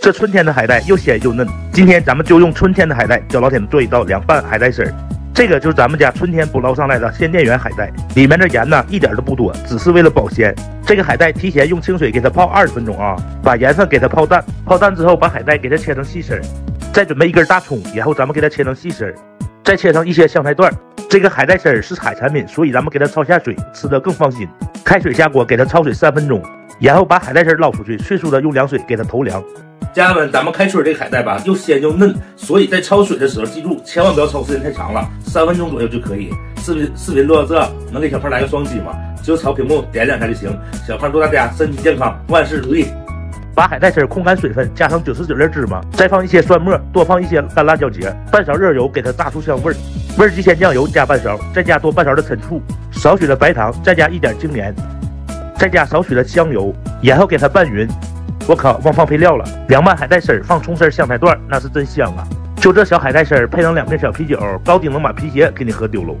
这春天的海带又鲜又嫩。今天咱们就用春天的海带教老铁们做一道凉拌海带丝儿。这个就是咱们家春天捕捞上来的鲜店源海带，里面的盐呢一点都不多，只是为了保鲜。这个海带提前用清水给它泡二十分钟啊，把盐分给它泡淡。泡淡之后，把海带给它切成细丝儿，再准备一根大葱，然后咱们给它切成细丝儿，再切成一些香菜段。这个海带丝儿是海产品，所以咱们给它焯下水，吃的更放心。开水下锅，给它焯水三分钟，然后把海带丝捞出去，迅速的用凉水给它投凉。家人们，咱们开春这个海带吧，又鲜又嫩，所以在焯水的时候，记住千万不要焯时间太长了，三分钟左右就可以。视频视频录到这，能给小胖来个双击吗？就朝屏幕点两下就行。小胖祝大家身体健康，万事如意。把海带丝控干水分，加上九十九粒芝麻，再放一些蒜末，多放一些干辣椒节，半勺热油给它炸出香味儿。味极鲜酱油加半勺，再加多半勺的陈醋，少许的白糖，再加一点精盐，再加少许的香油，然后给它拌匀。我靠，忘放配料了！凉拌海带丝儿，放葱丝、香菜段，那是真香啊！就这小海带丝儿，配上两瓶小啤酒，高低能把皮鞋给你喝丢喽。